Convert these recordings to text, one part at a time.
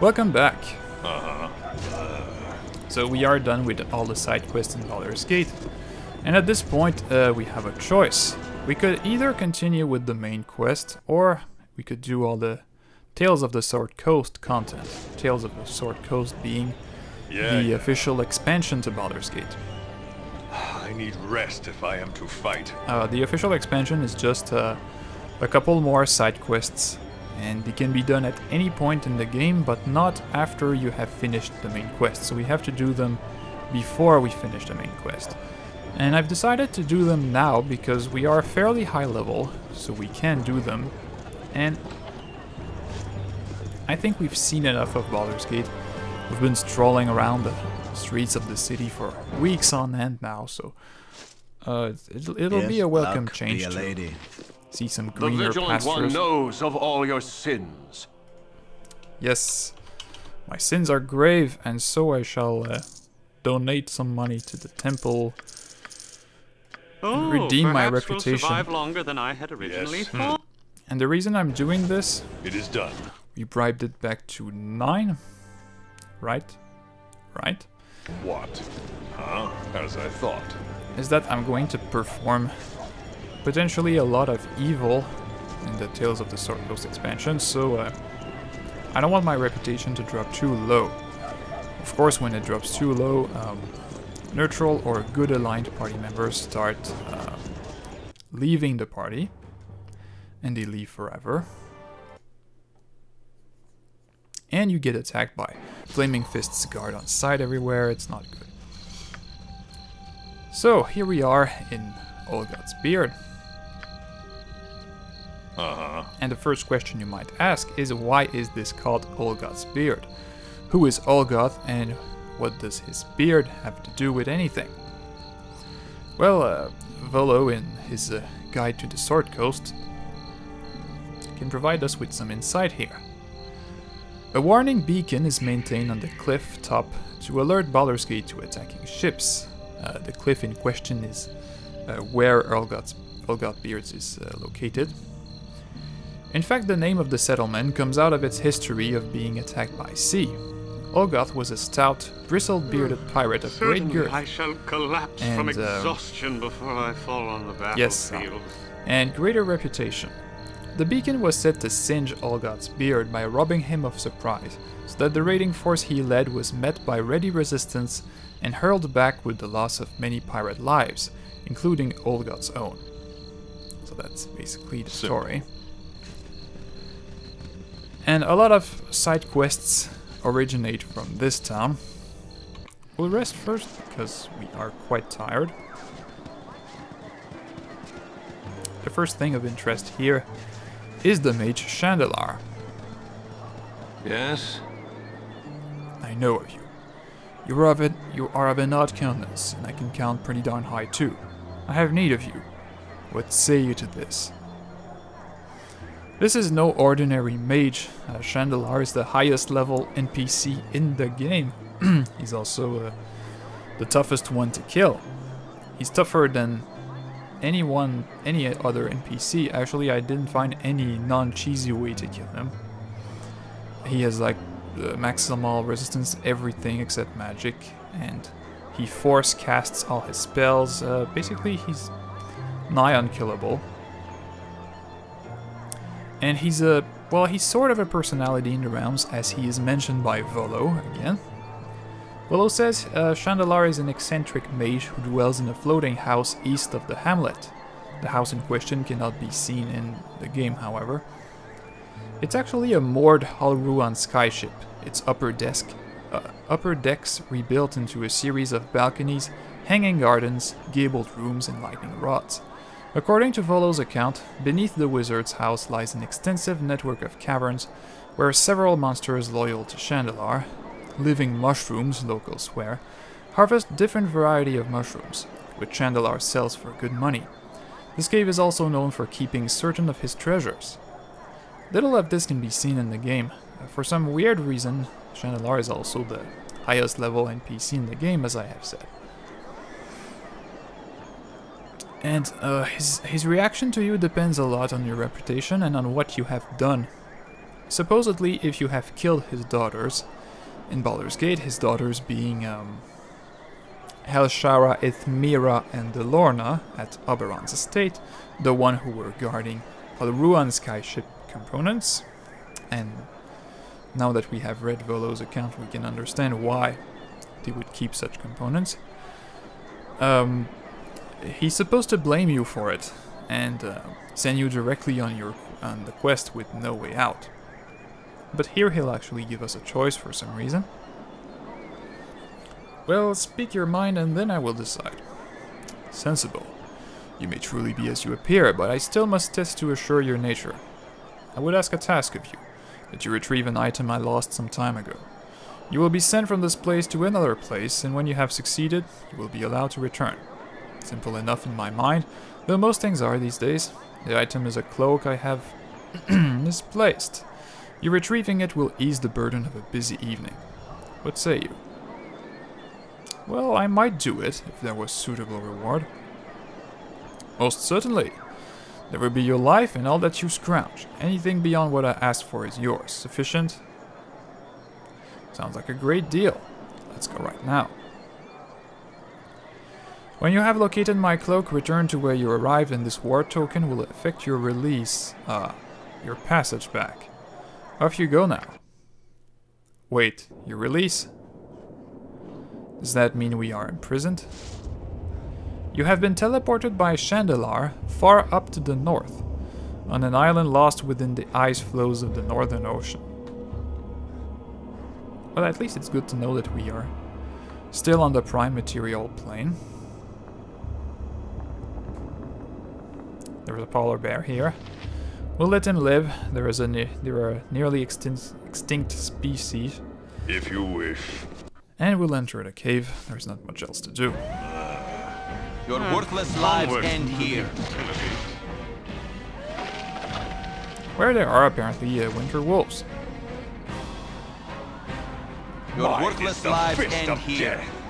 Welcome back. Uh-huh. So we are done with all the side quests in Baldur's Gate. And at this point, uh, we have a choice. We could either continue with the main quest, or we could do all the Tales of the Sword Coast content. Tales of the Sword Coast being Yeah, the yeah. official expansion to Baldur's Gate. I need rest if I am to fight. Uh, the official expansion is just uh, a couple more side quests, and they can be done at any point in the game, but not after you have finished the main quest. So we have to do them before we finish the main quest. And I've decided to do them now because we are fairly high level, so we can do them. And I think we've seen enough of Baldur's Gate. We've been strolling around the streets of the city for weeks on end now, so uh, it'll, it'll be a welcome change Be a to lady. See some The greener Vigilant One knows of all your sins. Yes, my sins are grave, and so I shall uh, donate some money to the temple. Oh, redeem my perhaps we'll reputation. survive longer than I had originally Yes. thought. And the reason I'm doing this, It is done. we bribed it back to nine, right? Right? What? Huh? As I thought. Is that I'm going to perform potentially a lot of evil in the Tales of the Sword Coast expansion, so uh, I don't want my reputation to drop too low. Of course, when it drops too low, um, neutral or good aligned party members start uh, leaving the party, and they leave forever. And you get attacked by Flaming Fists guard on site everywhere, it's not good. So, here we are in Ulgoth's Beard. Uh-huh. And the first question you might ask is why is this called Ulgoth's Beard? Who is Ulgoth and what does his beard have to do with anything? Well, uh, Volo in his uh, Guide to the Sword Coast can provide us with some insight here. A warning beacon is maintained on the cliff top to alert Baldur's Gate to attacking ships. Uh, the cliff in question is uh, where Ulgoth Beards is uh, located. In fact, the name of the settlement comes out of its history of being attacked by sea. Ulgoth was a stout, bristle-bearded pirate of great girth I shall collapse from And, um, exhaustion before I fall on the battlefield. Yes, and greater reputation. The beacon was set to singe Ulgoth's beard by robbing him of surprise, so that the raiding force he led was met by ready resistance and hurled back with the loss of many pirate lives, including Ulgoth's own. So that's basically the Simple. story. And a lot of side quests originate from this town. We'll rest first because we are quite tired. The first thing of interest here is the mage Shandalar. Yes? I know of you. You are of it. You are of an odd countenance, and I can count pretty darn high too. I have need of you. What say you to this? This is no ordinary mage. Uh, Shandalar is the highest level NPC in the game. He's also uh, the toughest one to kill. He's tougher than anyone, any other NPC. Actually, I didn't find any non-cheesy way to kill him. He has like the maximal resistance to everything except magic, and he force casts all his spells. Uh, basically, he's nigh unkillable. And he's a well, he's sort of a personality in the realms, as he is mentioned by Volo again. Volo says uh, Shandalar is an eccentric mage who dwells in a floating house east of the hamlet. The house in question cannot be seen in the game, however. It's actually a moored Halruaan skyship. Its upper desk, uh, upper decks rebuilt into a series of balconies, hanging gardens, gabled rooms, and lightning rods. According to Volo's account, beneath the wizard's house lies an extensive network of caverns where several monsters loyal to Shandalar, living mushrooms, locals swear, harvest different variety of mushrooms, which Shandalar sells for good money. This cave is also known for keeping certain of his treasures. Little of this can be seen in the game. For some weird reason, Shandalar is also the highest level NPC in the game, as I have said. And uh, his, his reaction to you depends a lot on your reputation and on what you have done. supposedly, if you have killed his daughters in Baldur's Gate, his daughters being um, Helshara, Ithmeera, and Delorna at Oberan's estate, the one who were guarding Halruaan skyship components, and now that we have read Volo's account, we can understand why they would keep such components. Um, he's supposed to blame you for it and uh, send you directly on your on the quest with no way out. But here he'll actually give us a choice for some reason. Well, speak your mind and then I will decide. Sensible. You may truly be as you appear, but I still must test to assure your nature. I would ask a task of you, that you retrieve an item I lost some time ago. You will be sent from this place to another place, and when you have succeeded, you will be allowed to return. Simple enough in my mind, though most things are these days. The item is a cloak I have misplaced. You retrieving it will ease the burden of a busy evening. What say you? Well, I might do it, if there was suitable reward. Most certainly. There will be your life and all that you scrounge. Anything beyond what I asked for is yours. Sufficient? Sounds like a great deal. Let's go right now. When you have located my cloak, return to where you arrived and this war token will affect your release, uh, your passage back. Off you go now. Wait, your release? Does that mean we are imprisoned? You have been teleported by Shandalar far up to the north, on an island lost within the ice floes of the Northern Ocean. Well, at least it's good to know that we are still on the prime material plane. There's a polar bear here. We'll let him live. There is a there are nearly extinct extinct species. If you wish. And we'll enter the cave. There's not much else to do. Your worthless lives end here. Where there are apparently uh, winter wolves. Your Mine worthless lives end here. death.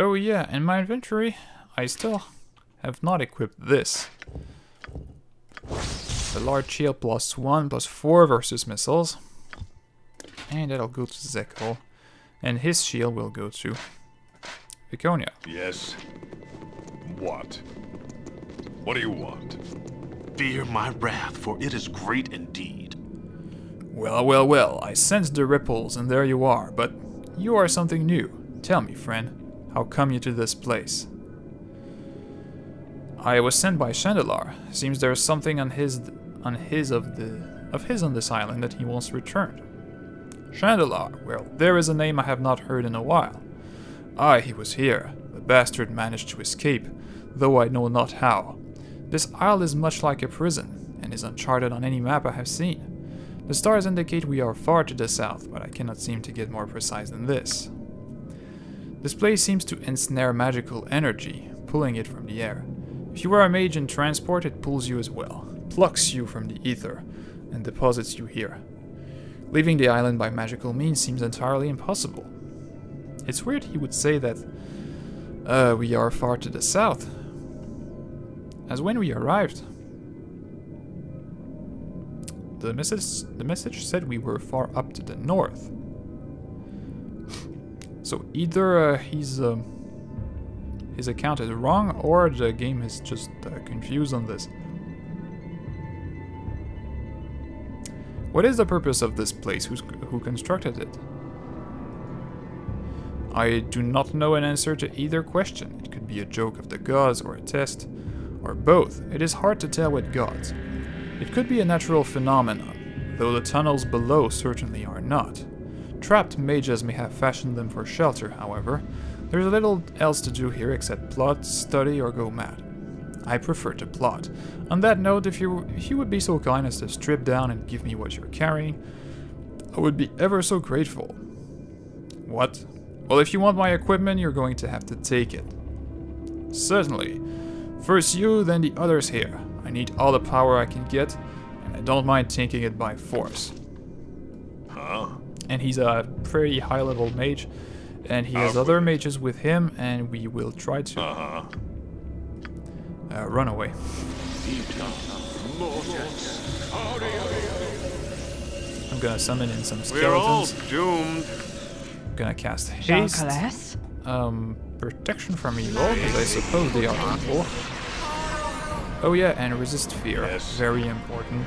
Oh yeah, in my inventory, I still have not equipped this. The large shield plus 1 plus 4 versus missiles. And that'll go to Zekko. And his shield will go to Viconia. Yes. What? What do you want? Fear my wrath, for it is great indeed. Well, well, well, I sensed the ripples and there you are, but you are something new. Tell me, friend, how come you to this place? I was sent by Shandalar. Seems there's something on his on his of the of his on this island that he wants returned. Shandalar, well, there is a name I have not heard in a while. Aye, he was here. The bastard managed to escape, though I know not how. This isle is much like a prison, and is uncharted on any map I have seen. The stars indicate we are far to the south, but I cannot seem to get more precise than this. This place seems to ensnare magical energy, pulling it from the air. If you are a mage in transport, it pulls you as well, plucks you from the ether, and deposits you here. Leaving the island by magical means seems entirely impossible. It's weird he would say that uh, we are far to the south, as when we arrived. The message, the message said we were far up to the north. So either uh, he's um, his account is wrong, or the game is just uh, confused on this. What is the purpose of this place? Who's, who constructed it? I do not know an answer to either question. It could be a joke of the gods or a test, or both. It is hard to tell with gods. It could be a natural phenomenon, though the tunnels below certainly are not. Trapped mages may have fashioned them for shelter, however. There's little else to do here except plot, study, or go mad. I prefer to plot. On that note, if you, if you would be so kind as to strip down and give me what you're carrying, I would be ever so grateful. What? Well, if you want my equipment, you're going to have to take it. Certainly. First you, then the others here. I need all the power I can get, and I don't mind taking it by force. Huh? and he's a pretty high level mage. And he has other mages with him, and we will try to Uh-huh. uh, run away. I'm gonna summon in some skeletons. We're all skeletons. doomed. I'm gonna cast haste. Um, protection from evil, because I suppose they are evil. Oh yeah, and resist fear. Yes. Very important.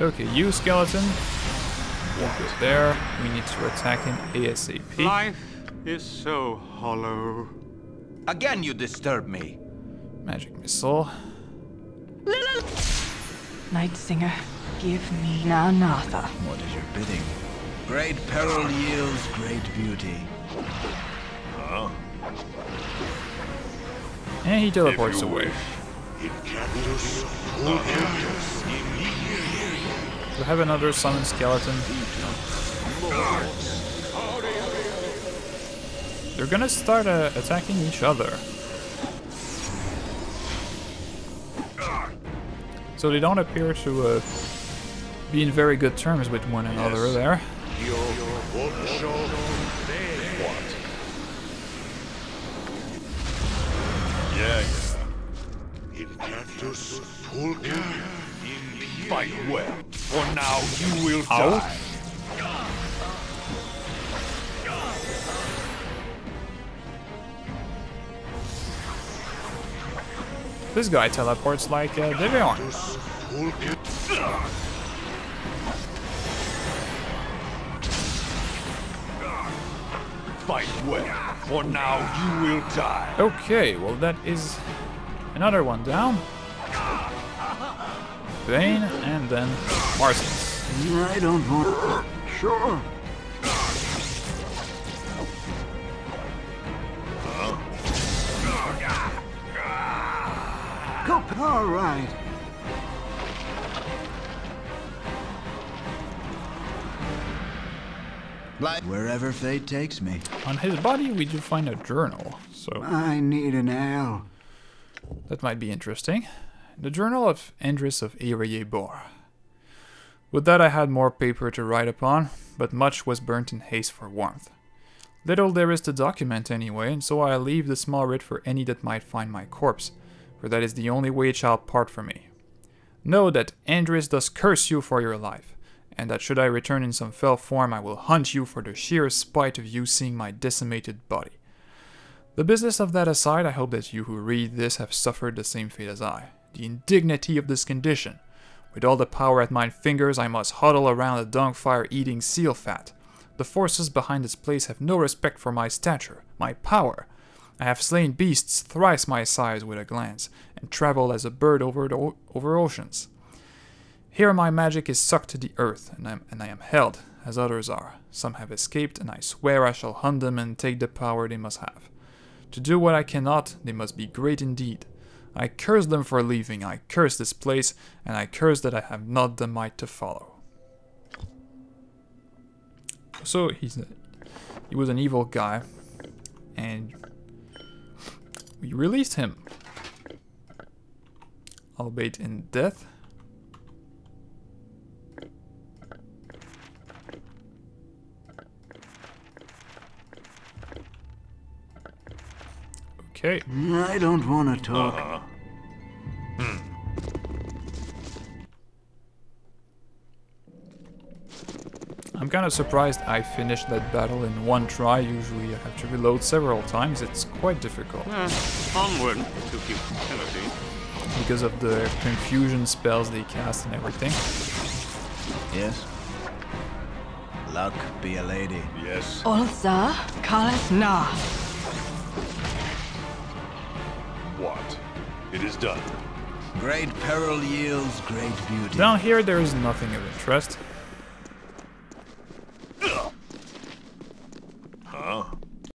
Okay, you skeleton. Walk it there. We need to attack him ASAP. Life is so hollow. Again you disturb me. Magic missile. Night Singer, give me Nanatha. What is your bidding? Great peril yields great beauty. And he If teleports you away. Wish. We have another summon skeleton. They're gonna start uh, attacking each other. So they don't appear to uh, be in very good terms with one another Yes. there. Yeah, yeah. Fight well, for now you will Ow. die. This guy teleports like uh, Davaeorn. Fight well, for now you will die. Okay, well that is another one down. Bane and then Marcus. I don't want. Sure. Go. All right. Like wherever fate takes me. On his body we do find a journal, so I need an ale. That might be interesting. The Journal of Andris of Bor. With that I had more paper to write upon, but much was burnt in haste for warmth. Little there is to document anyway, and so I leave the small writ for any that might find my corpse, for that is the only way it shall part from me. Know that Andris does curse you for your life, and that should I return in some fell form I will hunt you for the sheer spite of you seeing my decimated body. The business of that aside, I hope that you who read this have suffered the same fate as I. The indignity of this condition. With all the power at my fingers, I must huddle around a dung fire eating seal fat. The forces behind this place have no respect for my stature, my power. I have slain beasts thrice my size with a glance, and traveled as a bird over, the over oceans. Here my magic is sucked to the earth, and I, am, and I am held, as others are. Some have escaped, and I swear I shall hunt them and take the power they must have. To do what I cannot, they must be great indeed. I curse them for leaving, I curse this place, and I curse that I have not the might to follow. So he's a, he was an evil guy, and we released him, albeit in death. Okay. I don't want to talk. I'm kind of surprised I finished that battle in one try. Usually I have to reload several times. It's quite difficult Uh, onward to futility. because of the confusion spells they cast and everything. Yes. Luck be a lady. Yes. Ulsa Kalas Na. What? It is done. Great peril yields great beauty. Down here there is nothing of interest.